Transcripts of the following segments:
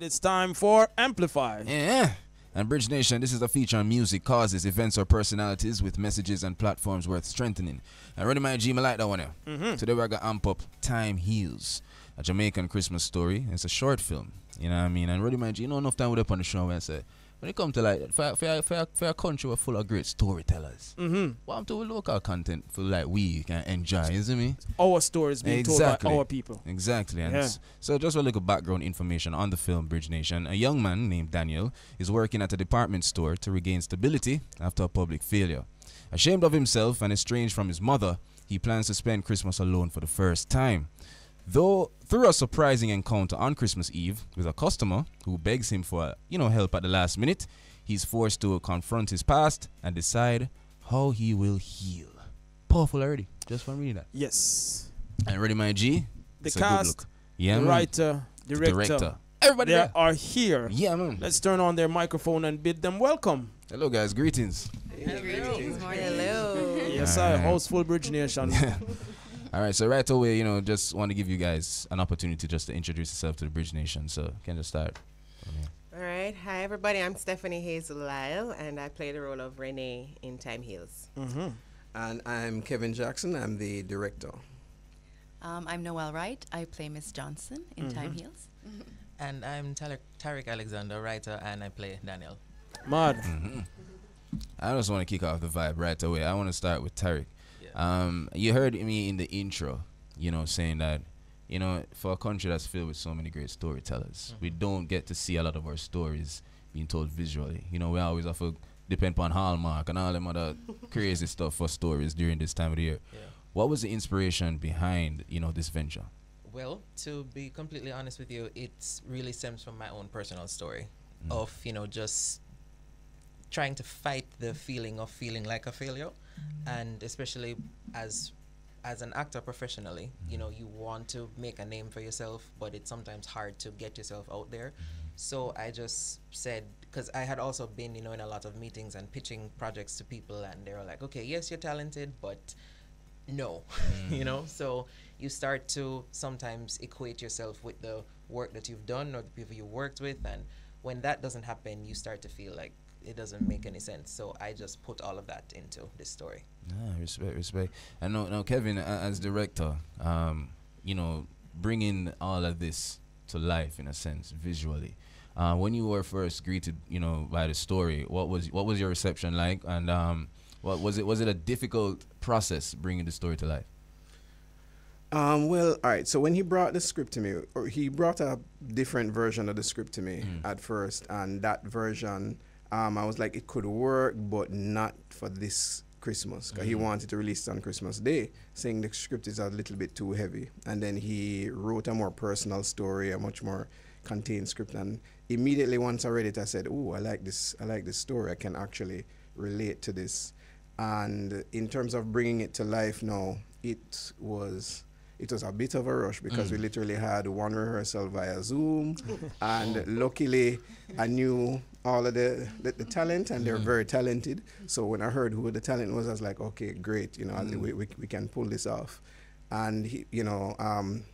It's time for Amplify. Yeah. And Bridge Nation, this is a feature on music, causes, events, or personalities with messages and platforms worth strengthening. And ready my G, I like that one here. Mm-hmm. Today we're gonna amp up Time Heals, a Jamaican Christmas story. It's a short film. You know what I mean? And ready my G, you know enough time with up on the show where I say when it comes to like for, for, for, for a country we're full of great storytellers. Mm-hmm. What I'm to local content for like we can enjoy, see me? Our stories being Exactly. told by our people. Exactly. And Yeah. so just a little background information on the film Bridge Nation. A young man named Daniel is working at a department store to regain stability after a public failure. Ashamed of himself and estranged from his mother, he plans to spend Christmas alone for the first time. Though through a surprising encounter on Christmas Eve with a customer who begs him for, you know, help at the last minute, he's forced to confront his past and decide how he will heal. Powerful already, just from reading that. Yes. And ready, my G? The It's a good cast, look. Yeah, the man. writer, The director, Everybody they there. are here. Yeah, man. Let's turn on their microphone and bid them welcome. Hello, guys. Greetings. Hello. Yes, I host Full Bridge Nation. All right. So right away, you know, just want to give you guys an opportunity just to introduce yourself to the Bridge Nation. So can just start. All right. Hi, everybody. I'm Stephanie Hazel Lyle, and I play the role of Renee in Time Heals. mm-hmm. And I'm Kevin Jackson. I'm the director. Um, I'm Noelle Wright. I play Miss Johnson in Time Heals. And I'm Tariq, Tariq Alexander, writer, and I play Daniel. Mad. I just want to kick off the vibe right away. I want to start with Tarek. Um, you heard me in the intro, you know, saying that, you know, for a country that's filled with so many great storytellers, we don't get to see a lot of our stories being told visually. You know, we always have to depend upon Hallmark and all them other crazy stuff for stories during this time of the year. Yeah. What was the inspiration behind, you know, this venture? Well, to be completely honest with you, it really stems from my own personal story Mm. of, you know, just trying to fight the feeling of feeling like a failure. And especially as as an actor professionally, you know, you want to make a name for yourself, but it's sometimes hard to get yourself out there. So I just said, because I had also been, you know, in a lot of meetings and pitching projects to people, and they were like, okay, yes, you're talented, but no, you know. So you start to sometimes equate yourself with the work that you've done or the people you worked with, and when that doesn't happen, you start to feel like it doesn't make any sense. So I just put all of that into this story. Ah, respect, respect. And now, now Kevin, as director, um, you know, bringing all of this to life in a sense, visually. Uh, when you were first greeted, you know, by the story, what was what was your reception like? And um, what was it? Was it a difficult process bringing the story to life? Um, well, all right. So when he brought the script to me, or he brought a different version of the script to me Mm. at first, and that version, um, I was like, it could work, but not for this Christmas. 'cause he Mhm. wanted to release it on Christmas Day, saying the script is a little bit too heavy. And then he wrote a more personal story, a much more contained script. And immediately once I read it, I said, "Oh, I like this. I like this story. I can actually relate to this." And in terms of bringing it to life now, it was it was a bit of a rush because we Mm. literally had one rehearsal via Zoom, and luckily I knew all of the, the, the talent, and they're Mhm. very talented. So when I heard who the talent was, I was like, okay, great, you know, Mm. we, we, we can pull this off. And he, you know, um,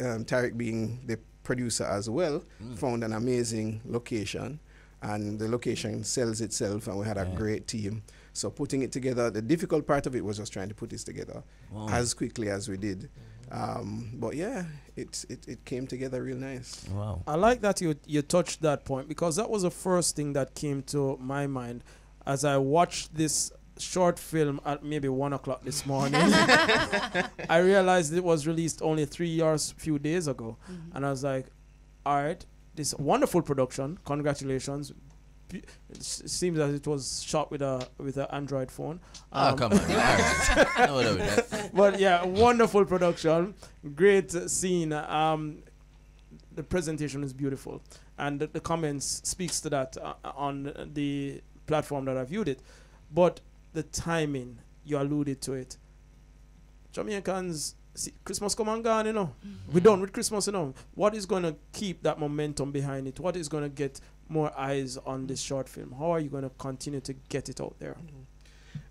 um, Tarek being the producer as well, Mm. found an amazing location, and the location sells itself, and we had a Yeah. great team. So putting it together, the difficult part of it was just trying to put this together Wow. as quickly as we did. Um, but yeah, it, it it came together real nice. wow. I like that you you touched that point because that was the first thing that came to my mind as I watched this short film at maybe one o'clock this morning. I realized it was released only three years, few days ago, and I was like, "All right, this wonderful production. Congratulations." Be- It seems that it was shot with a with an Android phone. Oh, Um, come on. Alright. No, no, that- but yeah, wonderful production, great uh, scene. Um, the presentation is beautiful, and the, the comments speaks to that uh, on the platform that I viewed it. But the timing, you alluded to it. Jamaicans, see, Christmas come and gone, you know. We're done with Christmas, you know. What is going to keep that momentum behind it? What is going to get more eyes on this short film? How are you going to continue to get it out there?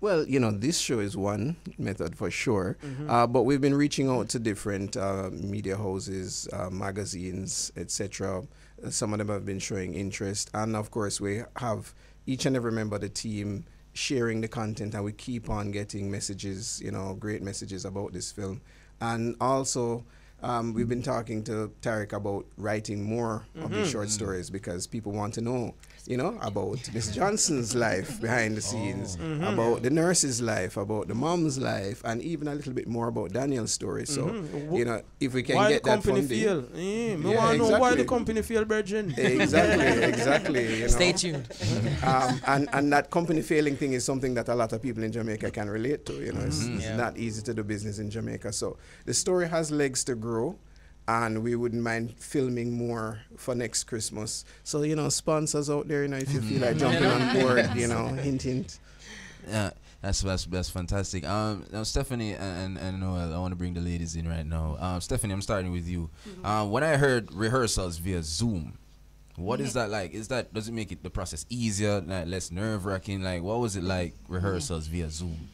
Well, you know, this show is one method for sure. Mhm. Uh, but we've been reaching out to different uh, media houses, uh, magazines, etc. Uh, Some of them have been showing interest, and of course, we have each and every member of the team sharing the content, and we keep on getting messages, you know, great messages about this film, and also. Um, we've been talking to Tarek about writing more of these short stories because people want to know, you know, about Miss Johnson's life behind the scenes, about the nurse's life, about the mom's life, and even a little bit more about Daniel's story. So, Mhm. you know, if we can why get the that company funding, feel? Eh, me Yeah, want to know why the company feel, Bridget. exactly, exactly. You know. Stay tuned. um, and and that company failing thing is something that a lot of people in Jamaica can relate to. You know, it's, it's Yeah. not easy to do business in Jamaica. So the story has legs to grow, and we wouldn't mind filming more for next Christmas. So you know, sponsors out there, you know, if you feel like jumping on board, you know, hint hint. Yeah, that's that's that's fantastic. Um, now Stephanie and and Noel, I want to bring the ladies in right now. Um, Stephanie, I'm starting with you. Um, when I heard rehearsals via Zoom, what is that like? Is that does it make it the process easier, like less nerve wracking? Like, what was it like rehearsals via Zoom?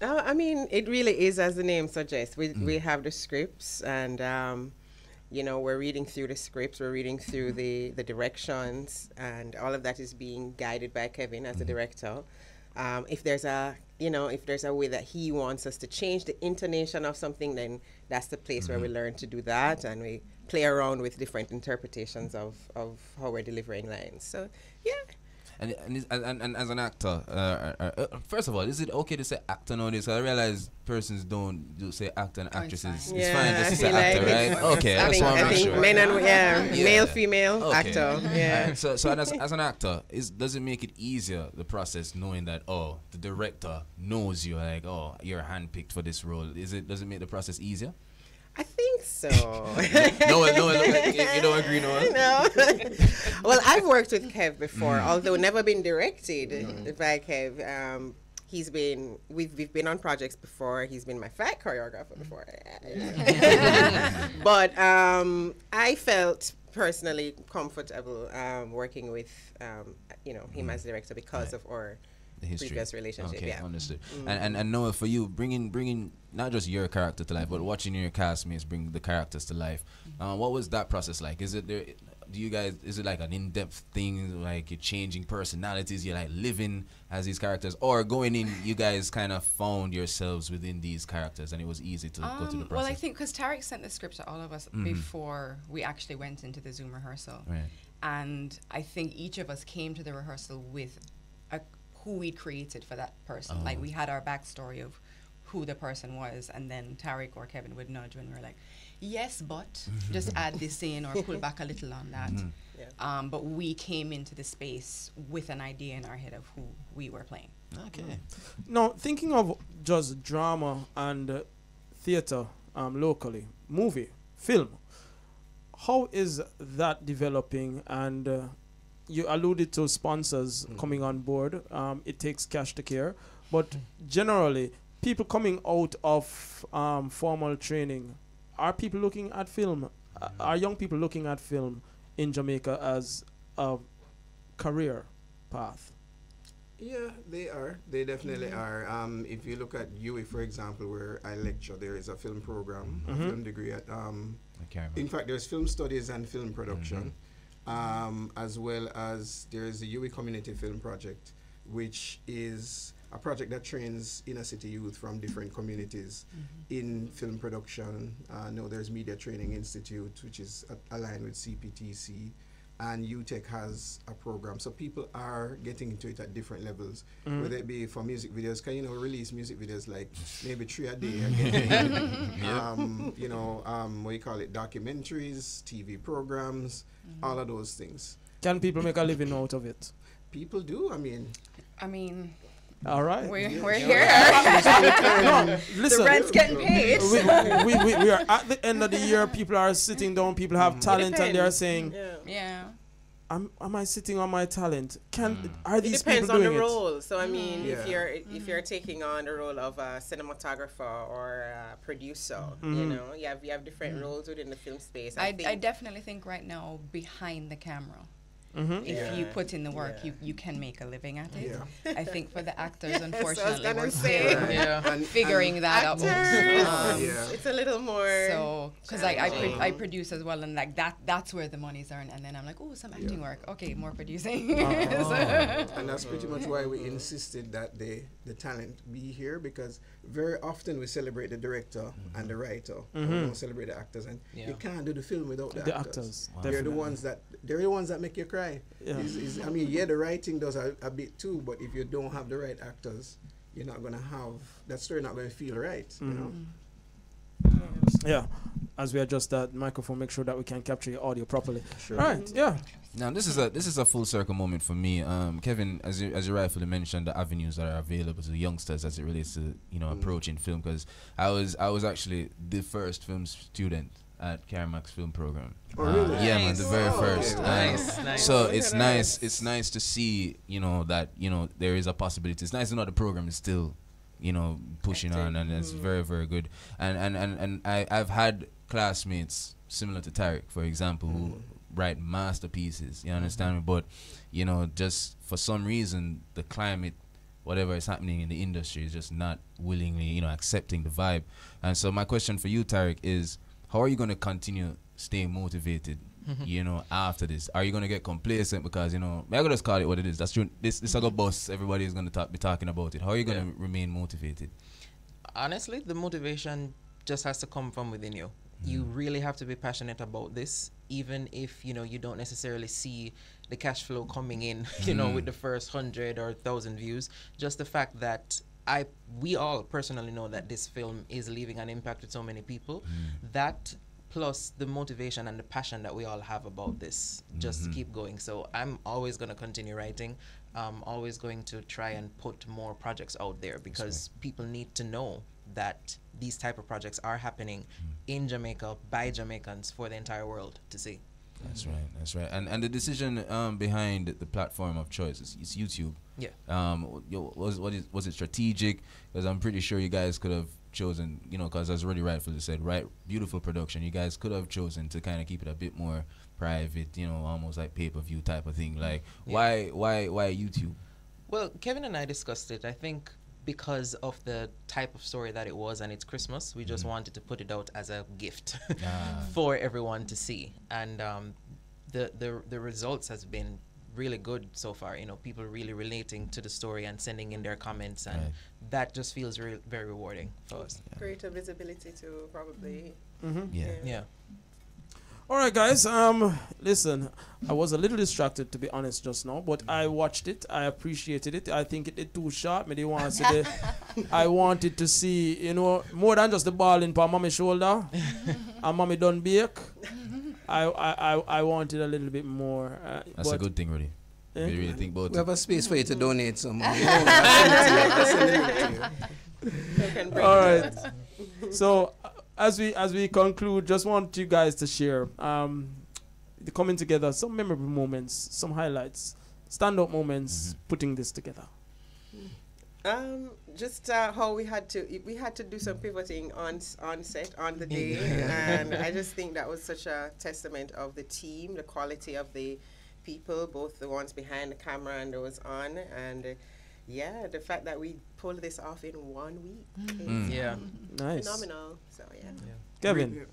Uh, I mean, it really is as the name suggests. We we have the scripts, and um, you know, we're reading through the scripts, we're reading through the the directions, and all of that is being guided by Kevin as the director. Um, if there's a you know, if there's a way that he wants us to change the intonation of something, then that's the place where we learn to do that, and we play around with different interpretations of of how we're delivering lines. So yeah. And and, and, and, as an actor, uh, uh, uh, first of all, is it okay to say actor nowadays? I realize persons don't do say actor and Oh, it's actresses. fine. It's Yeah, fine just to say actor, like right? Okay, I that's think, what I I'm think sure. men and yeah, Yeah. male, female, Okay. actor. Yeah. So, so as, as an actor, is does it make it easier the process knowing that oh the director knows you like oh you're handpicked for this role? Is it does it make the process easier? I think so. no, one- no, one- you, you don't agree, no? one? no. well, I've worked with Kev before, although never been directed by Kev. Um, he's been we've we've been on projects before. He's been my fight choreographer before. but um, I felt personally comfortable um, working with um, you know him as director because of our The history. previous relationship. Okay, yeah. understood. And, and and Noah, for you, bringing bringing not just your character to life, but watching your castmates bring the characters to life. Uh, what was that process like? Is it there? Do you guys? Is it like an in-depth thing? Like you're changing personalities? You're like living as these characters, or going in? You guys kind of found yourselves within these characters, and it was easy to go through the Um, process. well, I think because Tarek sent the script to all of us before we actually went into the Zoom rehearsal. Right. And I think each of us came to the rehearsal with a, who we created for that person. Like Oh. we had our backstory of who the person was, and then Tarek or Kevin would nudge when we were like, yes, but just add this in or pull back a little on that. Mm-hmm. Yeah. Um, but we came into the space with an idea in our head of who we were playing. Okay. Now, thinking of just drama and uh, theater um, locally, movie, film, how is that developing? And uh, you alluded to sponsors coming on board. Um, it takes cash to care, but generally, people coming out of um, formal training, are people looking at film? Uh, are young people looking at film in Jamaica as a career path? Yeah, they are. They definitely are. Um, if you look at UWI, for example, where I lecture, there is a film program, a film degree at. Um, I can't in fact, there's film studies and film production, um, as well as there is the UWI Community Film Project, which is a project that trains inner city youth from different communities in film production. Uh, no, there's Media Training Institute, which is a- aligned with CPTC, and UTech has a program. So people are getting into it at different levels, whether it be for music videos, can you know release music videos like maybe three a day, um, you know, um, what you call it, documentaries, TV programs, all of those things. Can people make a living out of it? People do. I mean, I mean, All right. we're, we're here. No, listen. the rent's getting paid. we, we, we, we are at the end of the year. People are sitting down. People have mm-hmm. talent, and they are saying, Yeah. yeah. am, "Am I sitting on my talent? Can Mm. are It these depends people on the doing it?" role. So I mm. mean, Yeah. if you're if you're mm-hmm. taking on the role of a cinematographer or a producer, you mm-hmm. know, you have you have different mm. roles within the film space. I, I, think I definitely think right now behind the camera Mhm. If you put in the work, Yeah. you, you can make a living at it. Yeah. I think for the actors, Yes, I was unfortunately, gonna we're still Yeah. And- figuring that out. Um, Yeah. it's a little more. So, because I I, pro- I produce as well, and like that that's where the money's earned, and then I'm like, oh, some acting work. Okay, more producing. Oh. and that's pretty much why we insisted that the the talent be here because very often we celebrate the director and the writer, and we don't celebrate the actors, and Yeah. you can't do the film without the, The actors. actors, Wow. They're the ones that they're the ones that make you cry. Yeah. Is- is- I mean, yeah, the writing does a, a bit too, but if you don't have the right actors, you're not gonna have that story. Not gonna feel right. You know. Yeah. As we adjust that microphone, make sure that we can capture your audio properly. Sure. All right. Yeah. Now this is a this is a full circle moment for me. Um, Kevin, as you as you rightfully mentioned, the avenues that are available to youngsters as it relates to you know Mm. approaching film. Because I was I was actually the first film student at CARIMAC Film Program. Oh, Uh, really? yeah, man, the very Nice. first. Okay, And Nice, nice. So it's nice. It's nice to see you know that you know there is a possibility. It's nice to know the program is still you know pushing on, and it's very very good. And and and and I I've had classmates similar to Tarek, for example, who write masterpieces. You understand me? But you know, just for some reason, the climate, whatever is happening in the industry, is just not willingly, you know, accepting the vibe. And so, my question for you, Tarek, is how are you going to continue staying motivated? Mm-hmm. You know, after this, are you gonna get complacent because you know? I'm gonna just call it what it is. That's true. This this other boss, everybody is gonna talk, be talking about it. How are you gonna Yeah. remain motivated? honestly, the motivation just has to come from within you. Mm-hmm. You really have to be passionate about this, even if you know you don't necessarily see the cash flow coming in. You know, mm-hmm. with the first hundred or thousand views. Just the fact that I, we all personally know that this film is leaving an impact with so many people. Mm. That plus the motivation and the passion that we all have about this, just to keep going. So I'm always gonna continue writing. I'm always going to try and put more projects out there because people need to know that these type of projects are happening mm. in Jamaica by Jamaicans for the entire world to see. That's right. That's right. And and the decision um, behind the platform of choice is, is YouTube. Yeah. Um, yo, was what is was it strategic? Because I'm pretty sure you guys could have chosen, you know, because as really rightfully said, right, beautiful production. You guys could have chosen to kind of keep it a bit more private, you know, almost like pay per view type of thing. Like, Yeah. why why why YouTube? Well, Kevin and I discussed it. I think because of the type of story that it was and it's Christmas, we just wanted to put it out as a gift Ah. for everyone to see. And um, the, the the results has been really good so far. You know, people really relating to the story and sending in their comments, and Right. that just feels re- very rewarding for us. Greater visibility to probably. Mm-hmm. Yeah. Yeah. All right, guys. Um, listen, I was a little distracted to be honest just now, but I watched it. I appreciated it. I think it did too sharp. Me didn't want to see the. I wanted to see, you know, more than just the ball in pa mommy shoulder, and mommy done bake. I, I, I, I wanted a little bit more. Uh, That's a good thing, really. eh? If you really think about We it. have a space for you to donate some. money. You know, I'll send it to you. I'll send it to you. You can bring All it right. so uh, as we as we conclude, just want you guys to share um, the coming together, some memorable moments, some highlights, stand up moments, putting this together. Um, just uh, how we had to we had to do some pivoting on on set on the day, and I just think that was such a testament of the team, the quality of the people, both the ones behind the camera and those on, and uh, yeah, the fact that we pulled this off in one week, is Yeah. Nice, phenomenal. So yeah. Kevin.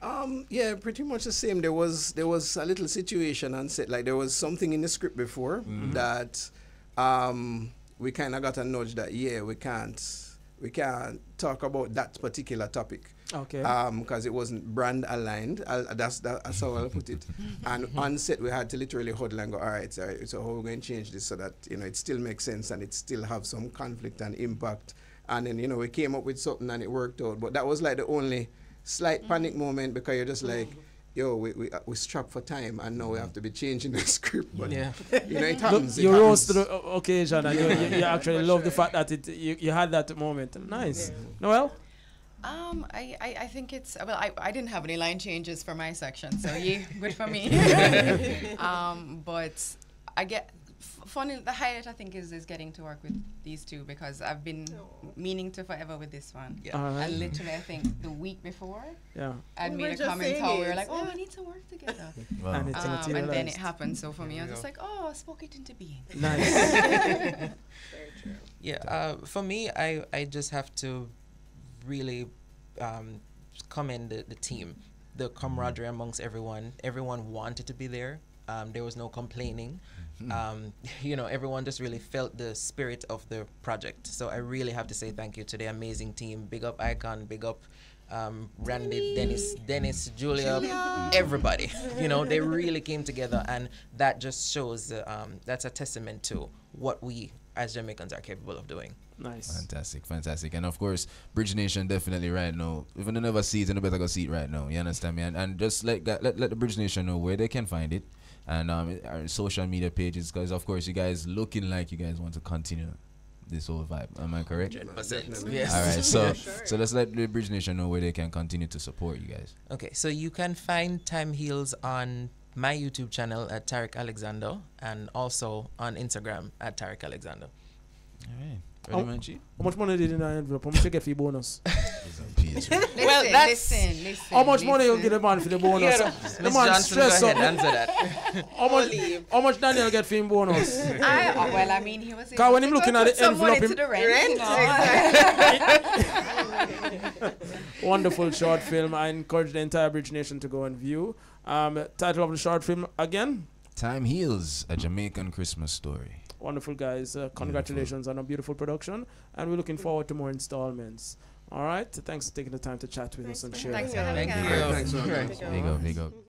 Um, yeah, pretty much the same. There was there was a little situation on set. Like there was something in the script before that um, we kind of got a nudge that yeah we can't we can't talk about that particular topic Okay. Um, because it wasn't brand aligned. that's that, that's how I'll put it. and on set we had to literally huddle and go, all right, so, so how are we going to change this so that you know it still makes sense and it still have some conflict and impact. And then you know we came up with something and it worked out. But that was like the only slight mm. panic moment because you're just like. Mm. Yo, we we uh, we strapped for time, and now we have to be changing the script. But Yeah. you know, it happens. it you rose to the occasion, and you, you, you actually love the fact that it you, you had that moment. Nice. Noel. Um, I, I, I think it's well. I, I didn't have any line changes for my section, so yeah, good for me. um, but I get F- funny, the highlight I think is is getting to work with these two because I've been meaning to forever with this one. Yeah. All right. And literally, I think the week before, Yeah. I'd We made were a just comment saying how we were like, oh, Yeah. we need to work together. Wow. And it's um, and then it happened. So for me, I was There just like, oh, I spoke it into being. Nice. Very true. Yeah, uh, for me, I, I just have to really um, commend the, the team, the camaraderie amongst everyone. Everyone wanted to be there. Um, there was no complaining. Um, you know, everyone just really felt the spirit of the project. So I really have to say thank you to the amazing team. Big up Icon, big up um, Randy, Dennis, Dennis, Julia, everybody. You know, they really came together, and that just shows uh, um, that's a testament to what we as Jamaicans are capable of doing. nice. Fantastic, fantastic. And of course, Bridge Nation definitely right now. If you never see it, you better go see it right now. You understand me? And, and just let, let let the Bridge Nation know where they can find it and um our social media pages because of course you guys looking like you guys want to continue this whole vibe. Am I correct? Definitely. Yes. All right, so Sure. so let's let the Bridge Nation know where they can continue to support you guys. Okay, so you can find Time Heals on my YouTube channel at Tarek Alexander and also on Instagram at Tarek Alexander. All right, ready, Oh. man, Chief? How much money did in the envelope? How much you get for your bonus? Listen, Well, that's- listen, listen. How much money you listen. get the man for the bonus? the Miss man Johnson, go ahead, up. answer that. How much, Olive. how much Daniel get for him bonus? I, oh, well, I mean, he was. Cause when able him to looking at the envelope, to the rent, Rent, you know. exactly. Wonderful short film. I encourage the entire Bridge Nation to go and view. Um, title of the short film again. Time heals a Jamaican Christmas story. Wonderful guys. Uh, congratulations on a beautiful production, and we're looking forward to more installments. All right. Thanks for taking the time to chat with us and share. Thanks for that. having Thank us. you. Thanks so much. Right. Big up, big up.